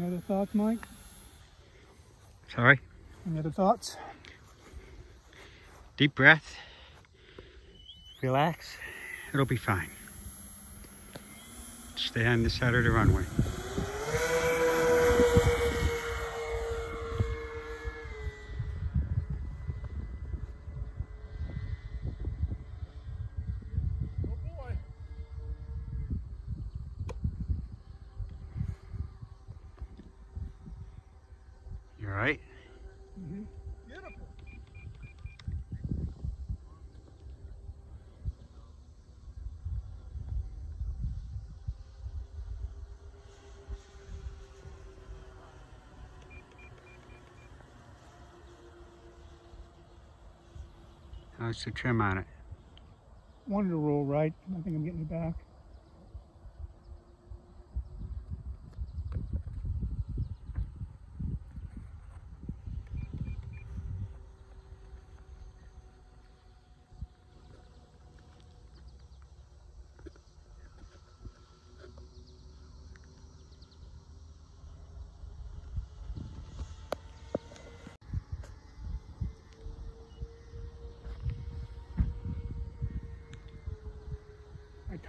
Any other thoughts, Mike? Sorry. Any other thoughts? Deep breath. Relax. It'll be fine. Stay on the side of the runway. Right? Mm-hmm. Beautiful. How's the trim on it? Wanted to roll right. I think I'm getting it back.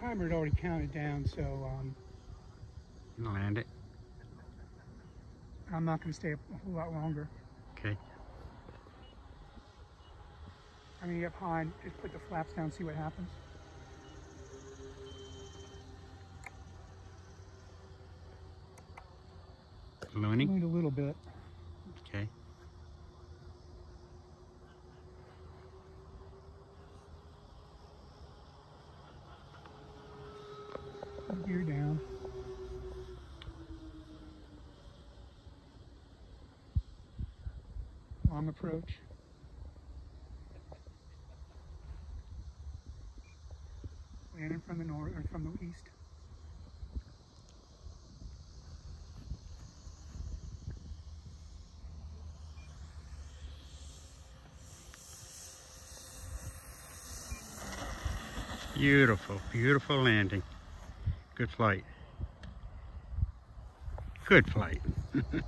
Timer had already counted down, so um, You land it? I'm not going to stay up a whole lot longer. Okay. I'm going to get behind, just put the flaps down, see what happens. Looney? Only a little bit. Okay. Gear down. Long approach. Landing from the north or from the east. Beautiful, beautiful landing. Good flight. Good flight.